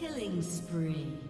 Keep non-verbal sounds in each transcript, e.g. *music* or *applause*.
Killing spree.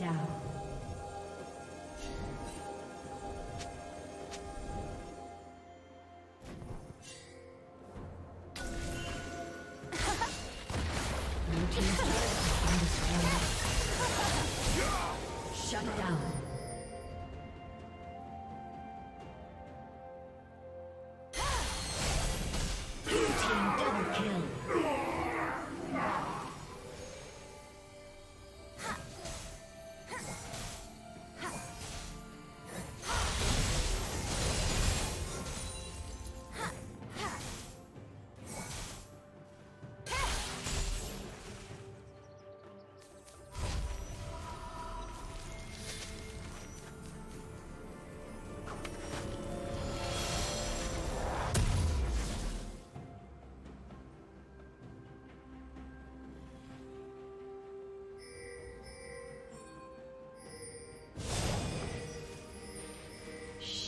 Down.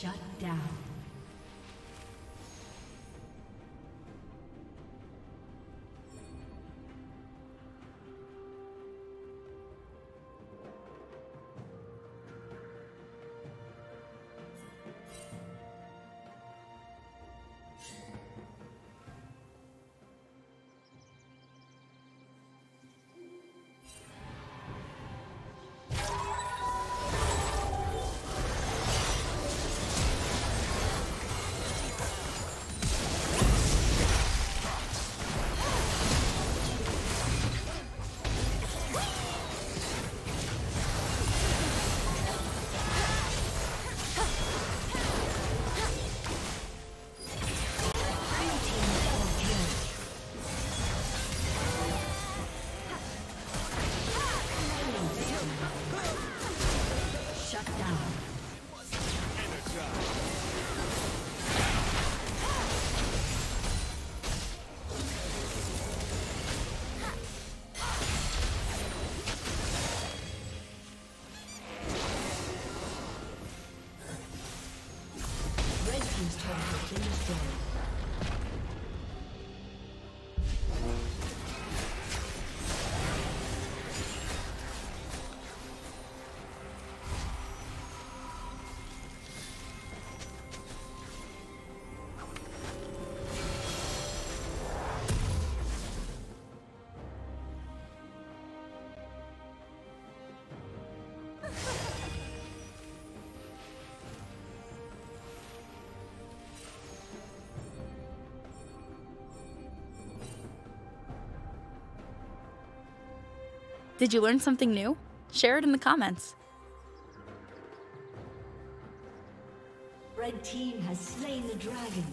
Shut down. Did you learn something new? Share it in the comments. Red team has slain the dragon.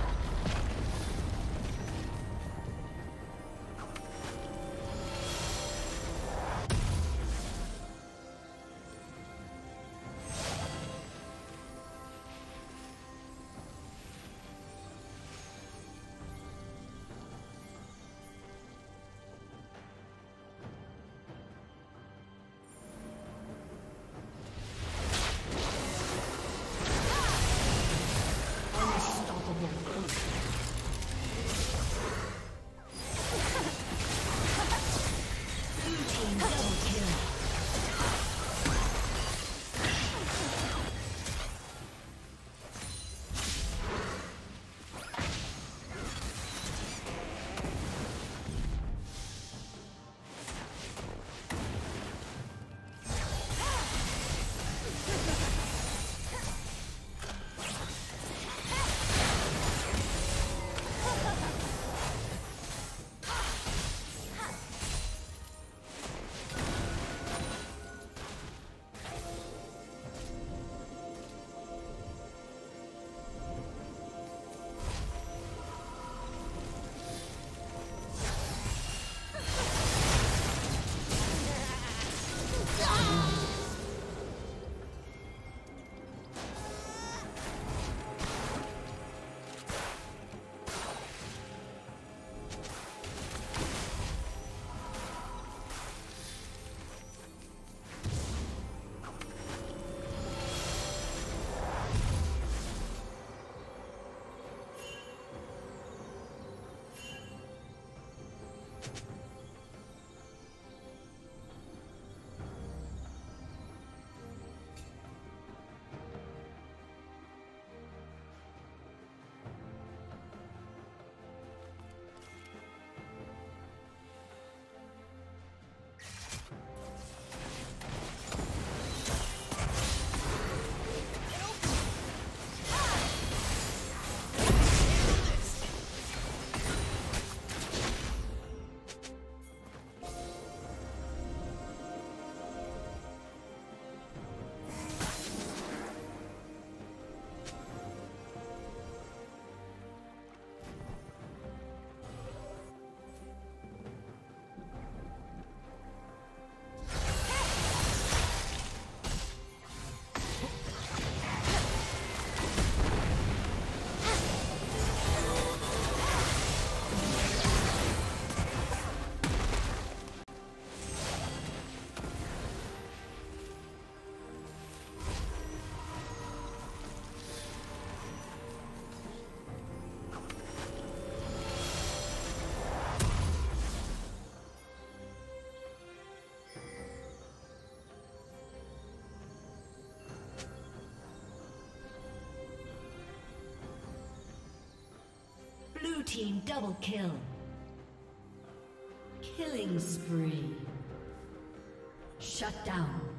Blue team double kill. Killing spree. Shut down.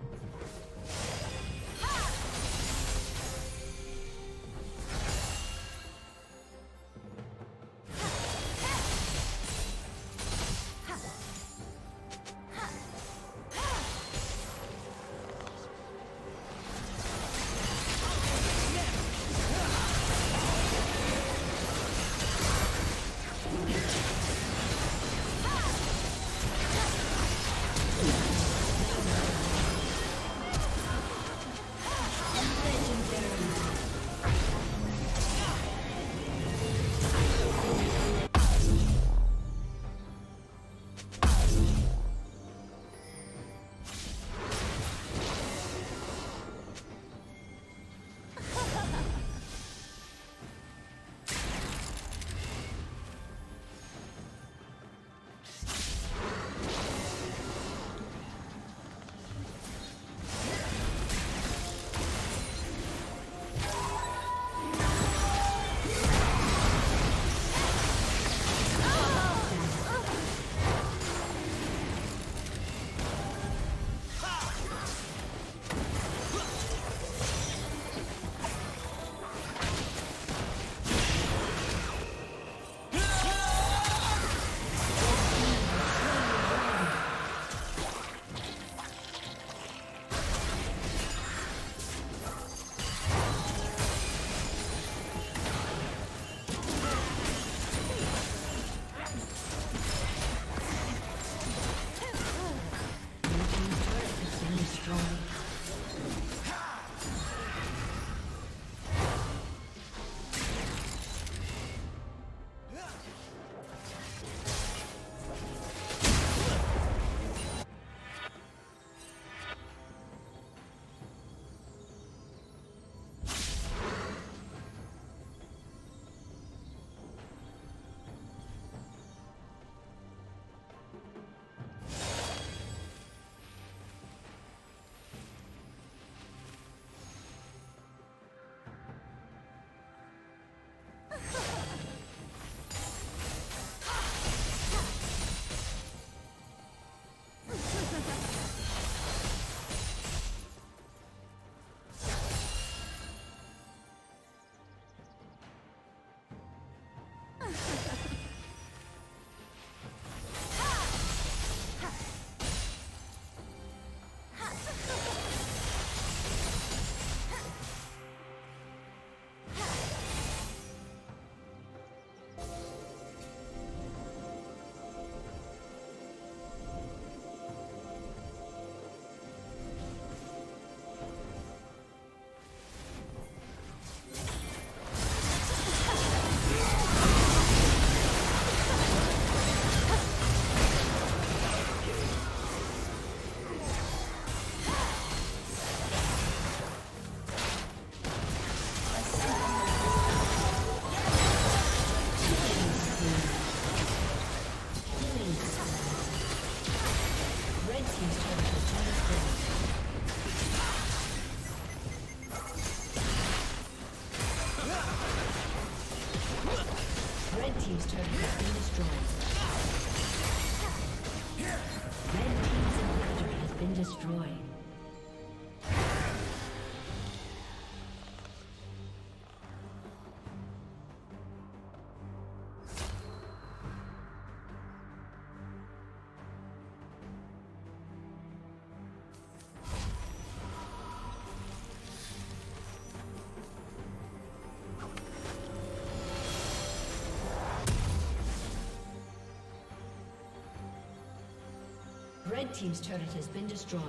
Red Team's turret has been destroyed.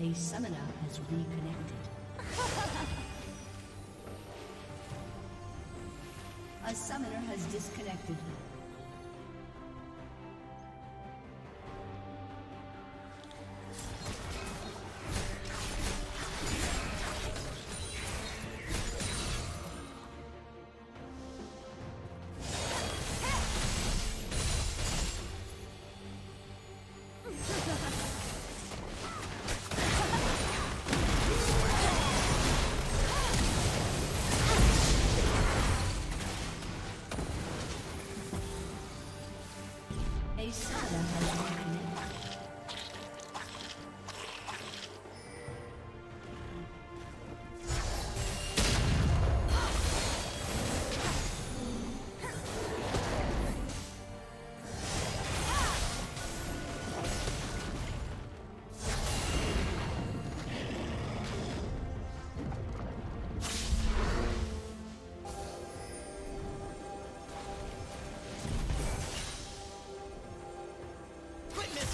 A summoner has reconnected. *laughs* A summoner has disconnected.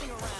Messing around.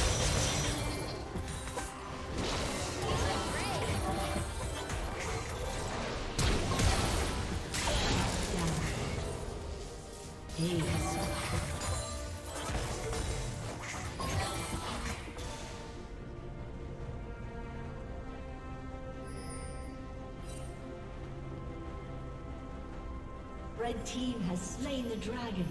Slain the dragon.